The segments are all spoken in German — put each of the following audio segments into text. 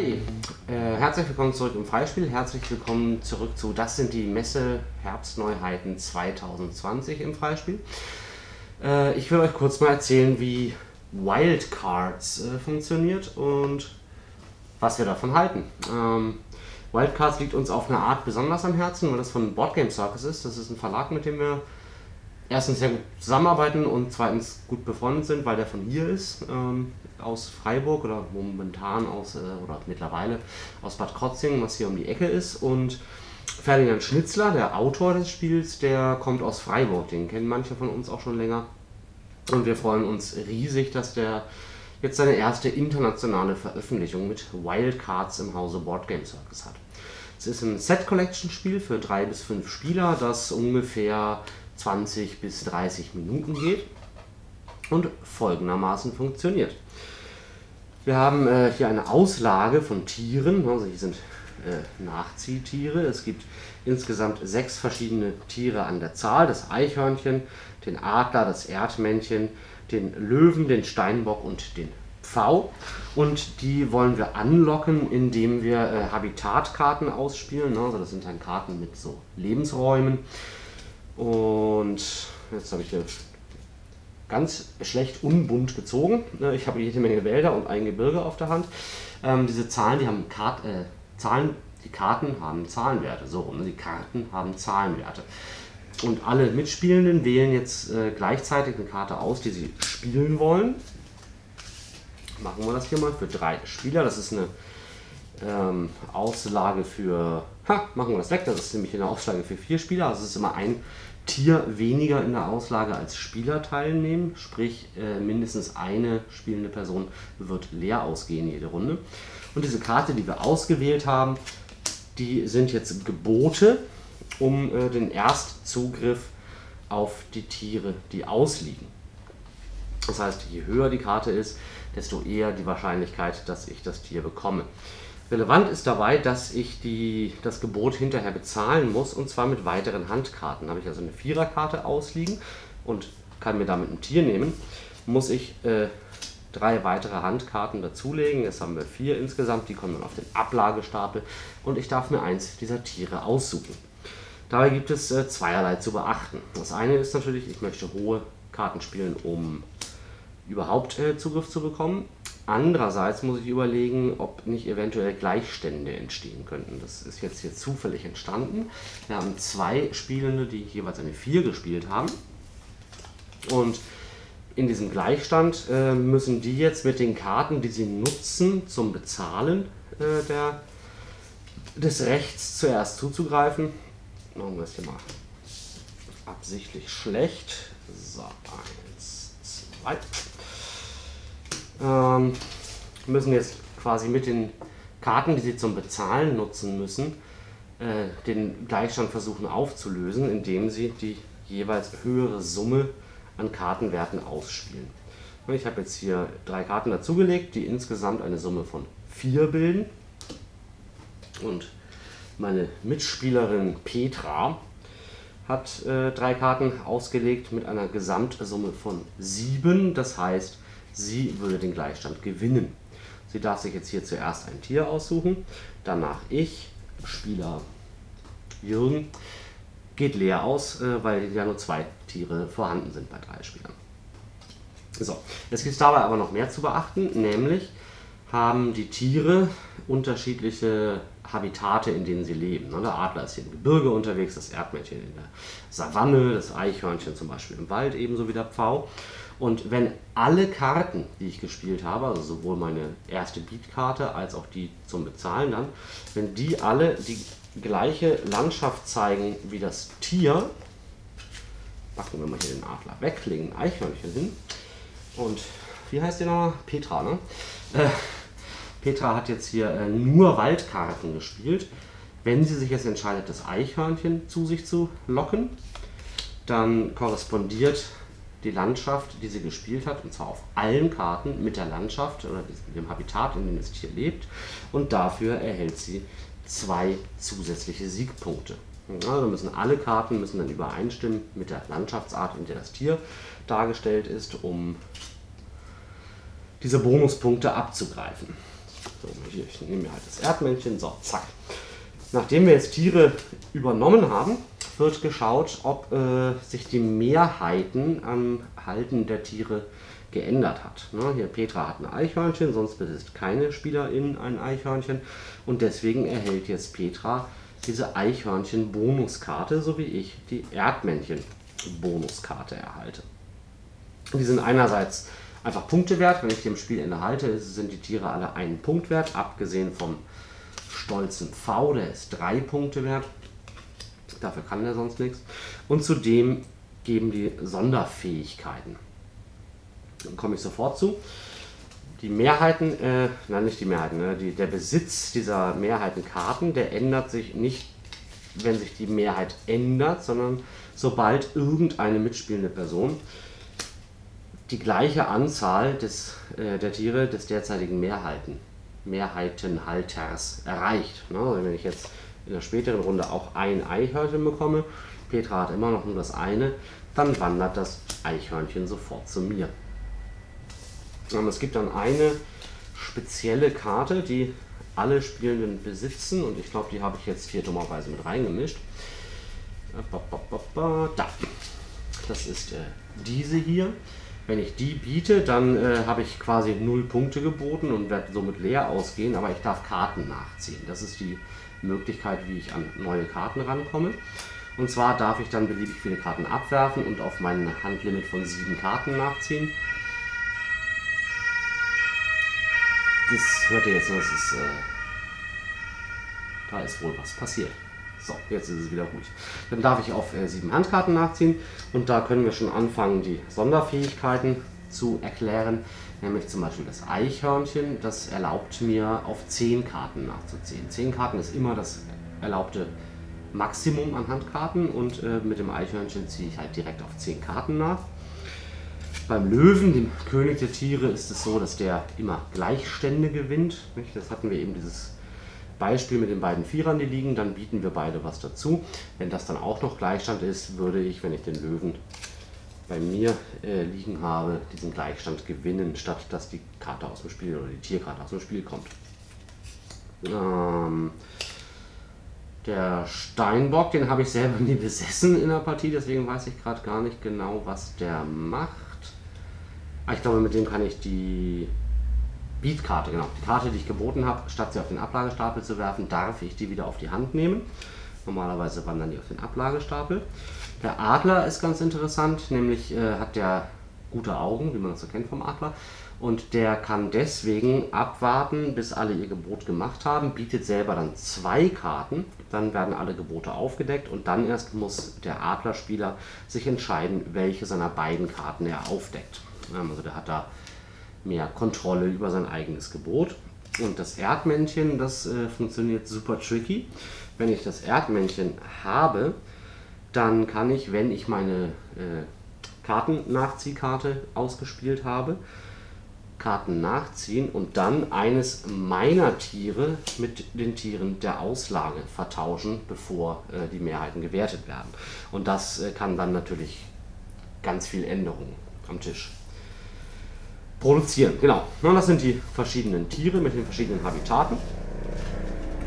Hi, äh, herzlich willkommen zurück im Freispiel. Herzlich willkommen zurück zu Das sind die Messe Herbstneuheiten 2020 im Freispiel. Äh, ich will euch kurz mal erzählen, wie Wildcards äh, funktioniert und was wir davon halten. Ähm, Wildcards liegt uns auf eine Art besonders am Herzen, weil das von Boardgame Circus ist. Das ist ein Verlag, mit dem wir erstens sehr gut zusammenarbeiten und zweitens gut befreundet sind, weil der von hier ist, ähm, aus Freiburg oder momentan aus, äh, oder mittlerweile aus Bad Krotzingen, was hier um die Ecke ist. Und Ferdinand Schnitzler, der Autor des Spiels, der kommt aus Freiburg, den kennen manche von uns auch schon länger. Und wir freuen uns riesig, dass der jetzt seine erste internationale Veröffentlichung mit Wildcards im Hause Board Game Circus hat. Es ist ein Set Collection Spiel für drei bis fünf Spieler, das ungefähr 20 bis 30 Minuten geht und folgendermaßen funktioniert. Wir haben äh, hier eine Auslage von Tieren, also hier sind äh, Nachziehtiere. Es gibt insgesamt sechs verschiedene Tiere an der Zahl. Das Eichhörnchen, den Adler, das Erdmännchen, den Löwen, den Steinbock und den Pfau. Und die wollen wir anlocken, indem wir äh, Habitatkarten ausspielen. Also das sind dann Karten mit so Lebensräumen. Und jetzt habe ich hier ganz schlecht unbunt gezogen. Ne, ich habe jede Menge Wälder und ein Gebirge auf der Hand. Ähm, diese Zahlen, die haben Kart, äh, Zahlen, die Karten haben Zahlenwerte. So rum, ne, die Karten haben Zahlenwerte. Und alle Mitspielenden wählen jetzt äh, gleichzeitig eine Karte aus, die sie spielen wollen. Machen wir das hier mal für drei Spieler. Das ist eine ähm, Auslage für. Ha, machen wir das weg. Das ist nämlich eine Auslage für vier Spieler. Also es ist immer ein Tier weniger in der Auslage als Spieler teilnehmen, sprich äh, mindestens eine spielende Person wird leer ausgehen jede Runde. Und diese Karte, die wir ausgewählt haben, die sind jetzt Gebote, um äh, den Erstzugriff auf die Tiere, die ausliegen. Das heißt, je höher die Karte ist, desto eher die Wahrscheinlichkeit, dass ich das Tier bekomme. Relevant ist dabei, dass ich die, das Gebot hinterher bezahlen muss und zwar mit weiteren Handkarten. Da habe ich also eine Viererkarte ausliegen und kann mir damit ein Tier nehmen. Muss ich äh, drei weitere Handkarten dazulegen. Jetzt haben wir vier insgesamt, die kommen dann auf den Ablagestapel und ich darf mir eins dieser Tiere aussuchen. Dabei gibt es äh, zweierlei zu beachten. Das eine ist natürlich, ich möchte hohe Karten spielen, um überhaupt äh, Zugriff zu bekommen. Andererseits muss ich überlegen, ob nicht eventuell Gleichstände entstehen könnten. Das ist jetzt hier zufällig entstanden. Wir haben zwei Spielende, die jeweils eine 4 gespielt haben. Und in diesem Gleichstand äh, müssen die jetzt mit den Karten, die sie nutzen zum Bezahlen äh, der, des Rechts zuerst zuzugreifen. Machen wir es hier mal absichtlich schlecht. So, eins, zwei ähm, müssen jetzt quasi mit den Karten, die sie zum Bezahlen nutzen müssen, äh, den Gleichstand versuchen aufzulösen, indem sie die jeweils höhere Summe an Kartenwerten ausspielen. Ich habe jetzt hier drei Karten dazugelegt, die insgesamt eine Summe von 4 bilden. Und meine Mitspielerin Petra hat äh, drei Karten ausgelegt mit einer Gesamtsumme von 7. Das heißt, Sie würde den Gleichstand gewinnen. Sie darf sich jetzt hier zuerst ein Tier aussuchen, danach ich, Spieler Jürgen, geht leer aus, äh, weil ja nur zwei Tiere vorhanden sind bei drei Spielern. So, es gibt dabei aber noch mehr zu beachten, nämlich haben die Tiere unterschiedliche Habitate, in denen sie leben. Der Adler ist hier im Gebirge unterwegs, das Erdmännchen in der Savanne, das Eichhörnchen zum Beispiel im Wald, ebenso wie der Pfau. Und wenn alle Karten, die ich gespielt habe, also sowohl meine erste Beatkarte als auch die zum Bezahlen dann, wenn die alle die gleiche Landschaft zeigen wie das Tier, packen wir mal hier den Adler weg, legen ein Eichhörnchen hin und wie heißt die nochmal? Petra, ne? Äh, Petra hat jetzt hier äh, nur Waldkarten gespielt. Wenn sie sich jetzt entscheidet, das Eichhörnchen zu sich zu locken, dann korrespondiert die Landschaft, die sie gespielt hat, und zwar auf allen Karten mit der Landschaft oder dem Habitat, in dem das Tier lebt. Und dafür erhält sie zwei zusätzliche Siegpunkte. Also müssen alle Karten müssen dann übereinstimmen mit der Landschaftsart, in der das Tier dargestellt ist, um diese Bonuspunkte abzugreifen. So, ich nehme mir halt das Erdmännchen. So, zack. Nachdem wir jetzt Tiere übernommen haben, wird geschaut, ob äh, sich die Mehrheiten am Halten der Tiere geändert hat. Ne, hier Petra hat ein Eichhörnchen, sonst besitzt keine Spielerin ein Eichhörnchen und deswegen erhält jetzt Petra diese Eichhörnchen-Bonuskarte, so wie ich die Erdmännchen-Bonuskarte erhalte. Die sind einerseits einfach Punkte wert, wenn ich die im Spielende halte, sind die Tiere alle einen Punkt wert, abgesehen vom stolzen V, der ist drei Punkte wert. Dafür kann der sonst nichts. Und zudem geben die Sonderfähigkeiten. Dann komme ich sofort zu. Die Mehrheiten, äh, nein, nicht die Mehrheiten, ne, die, der Besitz dieser Mehrheitenkarten, der ändert sich nicht, wenn sich die Mehrheit ändert, sondern sobald irgendeine mitspielende Person die gleiche Anzahl des, äh, der Tiere des derzeitigen Mehrheiten, Mehrheitenhalters erreicht. Ne? Also wenn ich jetzt in der späteren Runde auch ein Eichhörnchen bekomme, Petra hat immer noch nur das eine, dann wandert das Eichhörnchen sofort zu mir. Und es gibt dann eine spezielle Karte, die alle Spielenden besitzen und ich glaube, die habe ich jetzt hier dummerweise mit reingemischt. Da. Das ist äh, diese hier. Wenn ich die biete, dann äh, habe ich quasi 0 Punkte geboten und werde somit leer ausgehen, aber ich darf Karten nachziehen. Das ist die Möglichkeit, wie ich an neue Karten rankomme. Und zwar darf ich dann beliebig viele Karten abwerfen und auf mein Handlimit von 7 Karten nachziehen. Das hört ihr jetzt, das ist, äh, da ist wohl was passiert. So, jetzt ist es wieder ruhig. Dann darf ich auf äh, sieben Handkarten nachziehen und da können wir schon anfangen, die Sonderfähigkeiten zu erklären. Nämlich zum Beispiel das Eichhörnchen, das erlaubt mir auf 10 Karten nachzuziehen. 10 Karten ist immer das erlaubte Maximum an Handkarten und äh, mit dem Eichhörnchen ziehe ich halt direkt auf 10 Karten nach. Beim Löwen, dem König der Tiere, ist es so, dass der immer Gleichstände gewinnt. Nicht? Das hatten wir eben dieses Beispiel mit den beiden Vierern, die liegen, dann bieten wir beide was dazu. Wenn das dann auch noch Gleichstand ist, würde ich, wenn ich den Löwen bei mir äh, liegen habe, diesen Gleichstand gewinnen, statt dass die Karte aus dem Spiel oder die Tierkarte aus dem Spiel kommt. Ähm, der Steinbock, den habe ich selber nie besessen in der Partie, deswegen weiß ich gerade gar nicht genau, was der macht. Ah, ich glaube, mit dem kann ich die Beatkarte, genau. Die Karte, die ich geboten habe, statt sie auf den Ablagestapel zu werfen, darf ich die wieder auf die Hand nehmen. Normalerweise wandern die auf den Ablagestapel. Der Adler ist ganz interessant, nämlich äh, hat der gute Augen, wie man das so kennt vom Adler. Und der kann deswegen abwarten, bis alle ihr Gebot gemacht haben, bietet selber dann zwei Karten, dann werden alle Gebote aufgedeckt und dann erst muss der Adlerspieler sich entscheiden, welche seiner beiden Karten er aufdeckt. Also der hat da mehr Kontrolle über sein eigenes Gebot. Und das Erdmännchen, das äh, funktioniert super tricky. Wenn ich das Erdmännchen habe, dann kann ich, wenn ich meine äh, Kartennachziehkarte ausgespielt habe, Karten nachziehen und dann eines meiner Tiere mit den Tieren der Auslage vertauschen, bevor äh, die Mehrheiten gewertet werden. Und das äh, kann dann natürlich ganz viel Änderungen am Tisch produzieren. Genau, und das sind die verschiedenen Tiere mit den verschiedenen Habitaten.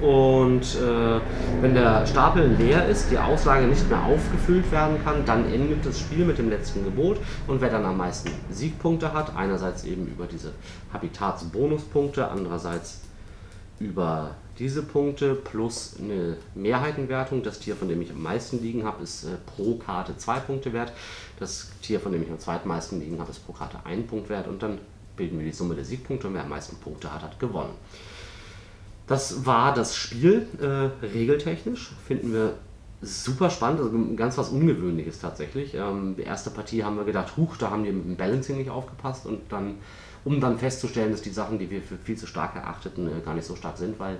Und äh, wenn der Stapel leer ist, die Auslage nicht mehr aufgefüllt werden kann, dann endet das Spiel mit dem letzten Gebot. Und wer dann am meisten Siegpunkte hat, einerseits eben über diese Habitatsbonuspunkte, andererseits über diese Punkte plus eine Mehrheitenwertung. Das Tier, von dem ich am meisten liegen habe, ist äh, pro Karte 2 Punkte wert. Das Tier, von dem ich am zweitmeisten liegen habe, ist pro Karte 1 Punkt wert. Und dann bilden wir die Summe der Siegpunkte und wer am meisten Punkte hat, hat gewonnen. Das war das Spiel. Äh, regeltechnisch finden wir super spannend, also ganz was Ungewöhnliches tatsächlich. Ähm, die erste Partie haben wir gedacht, huch, da haben die mit dem Balancing nicht aufgepasst und dann, um dann festzustellen, dass die Sachen, die wir für viel zu stark erachteten, äh, gar nicht so stark sind, weil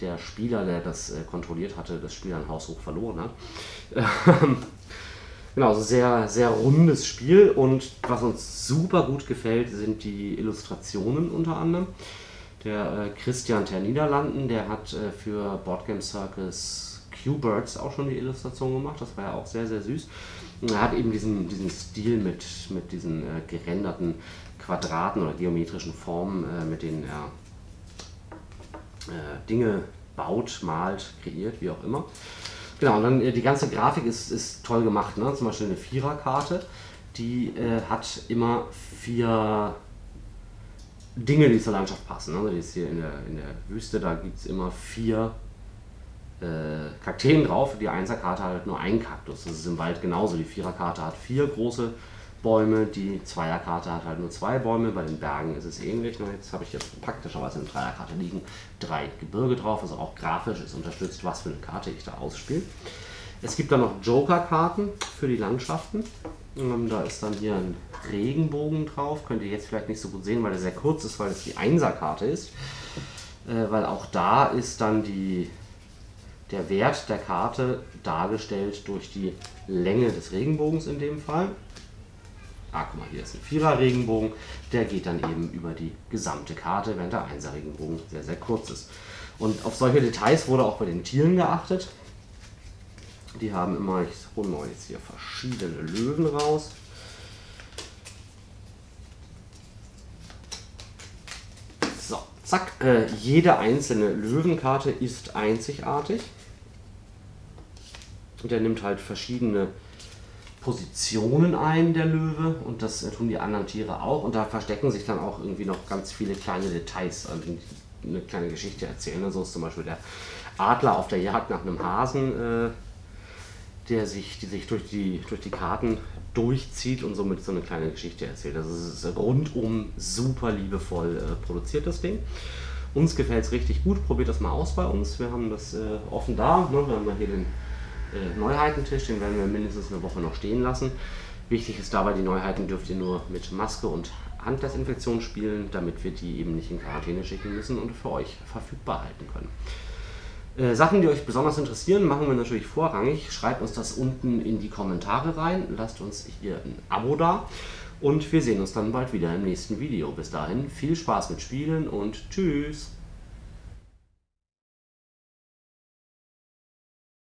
der Spieler, der das äh, kontrolliert hatte, das Spiel an Haushoch verloren hat. genau, also sehr, sehr rundes Spiel und was uns super gut gefällt, sind die Illustrationen unter anderem. Der äh, Christian der Niederlanden, der hat für Boardgame Circus Q-Birds auch schon die Illustration gemacht, das war ja auch sehr, sehr süß. Er hat eben diesen, diesen Stil mit, mit diesen äh, gerenderten Quadraten oder geometrischen Formen, äh, mit denen er äh, Dinge baut, malt, kreiert, wie auch immer. Genau, und dann äh, die ganze Grafik ist, ist toll gemacht. Ne? Zum Beispiel eine Viererkarte, die äh, hat immer vier Dinge, die zur Landschaft passen. Also die ist hier in der, in der Wüste, da gibt es immer vier äh, Kakteen drauf. Die Einserkarte hat halt nur einen Kaktus. Das ist im Wald genauso. Die Viererkarte hat vier große Bäume, die Zweierkarte hat halt nur zwei Bäume. Bei den Bergen ist es ähnlich. Na, jetzt habe ich jetzt praktischerweise in der Dreierkarte liegen drei Gebirge drauf. Also auch grafisch ist unterstützt, was für eine Karte ich da ausspiele. Es gibt dann noch Joker-Karten für die Landschaften. Ähm, da ist dann hier ein Regenbogen drauf. Könnt ihr jetzt vielleicht nicht so gut sehen, weil er sehr kurz ist, weil es die Einserkarte ist. Äh, weil auch da ist dann die, der Wert der Karte dargestellt durch die Länge des Regenbogens in dem Fall. Ah, guck mal, hier ist ein Vierer-Regenbogen. Der geht dann eben über die gesamte Karte, während der Einser-Regenbogen sehr, sehr kurz ist. Und auf solche Details wurde auch bei den Tieren geachtet. Die haben immer, ich hole mal jetzt hier verschiedene Löwen raus. So, zack. Äh, jede einzelne Löwenkarte ist einzigartig. Und der nimmt halt verschiedene Positionen ein, der Löwe, und das tun die anderen Tiere auch. Und da verstecken sich dann auch irgendwie noch ganz viele kleine Details, also eine kleine Geschichte erzählen. So also ist zum Beispiel der Adler auf der Jagd nach einem Hasen, äh, der sich, die sich durch die, durch die Karten durchzieht und somit so eine kleine Geschichte erzählt. Also es ist rundum super liebevoll äh, produziert, das Ding. Uns gefällt es richtig gut, probiert das mal aus bei uns. Wir haben das äh, offen da, ne? wir haben hier den äh, Neuheitentisch, den werden wir mindestens eine Woche noch stehen lassen. Wichtig ist dabei, die Neuheiten dürft ihr nur mit Maske und Handdesinfektion spielen, damit wir die eben nicht in Quarantäne schicken müssen und für euch verfügbar halten können. Äh, Sachen, die euch besonders interessieren, machen wir natürlich vorrangig. Schreibt uns das unten in die Kommentare rein. Lasst uns hier ein Abo da. Und wir sehen uns dann bald wieder im nächsten Video. Bis dahin viel Spaß mit Spielen und tschüss.